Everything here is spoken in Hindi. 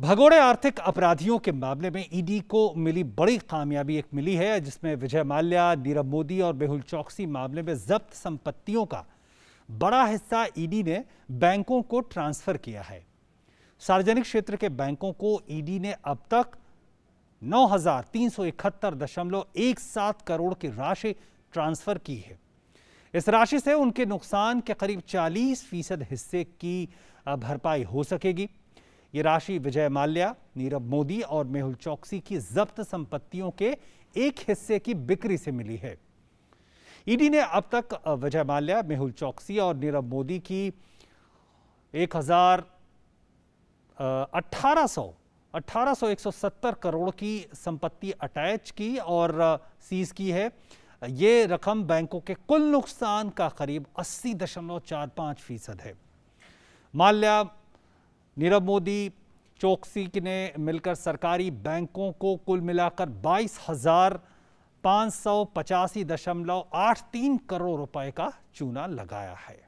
भगोड़े आर्थिक अपराधियों के मामले में ईडी को मिली बड़ी कामयाबी एक मिली है, जिसमें विजय माल्या, नीरव मोदी और मेहुल चौकसी मामले में जब्त संपत्तियों का बड़ा हिस्सा ईडी ने बैंकों को ट्रांसफ़र किया है। सार्वजनिक क्षेत्र के बैंकों को ईडी ने अब तक नौ करोड़ की राशि ट्रांसफ़र की है। इस राशि से उनके नुकसान के करीब 40 फ़ीसद हिस्से की भरपाई हो सकेगी। ये राशि विजय माल्या, नीरव मोदी और मेहुल चौकसी की जब्त संपत्तियों के एक हिस्से की बिक्री से मिली है। ईडी ने अब तक विजय माल्या, मेहुल चौकसी और नीरव मोदी की एक हज़ार अठारह सौ अठारह सौ एक सौ सत्तर करोड़ की संपत्ति अटैच की और सीज की है। ये रकम बैंकों के कुल नुकसान का करीब अस्सी दशमलव चार पाँच फ़ीसद है। माल्या नीरव मोदी चौकसी ने मिलकर सरकारी बैंकों को कुल मिलाकर बाईस हज़ार पाँच सौ पचासी दशमलव आठ तीन करोड़ रुपए का चूना लगाया है।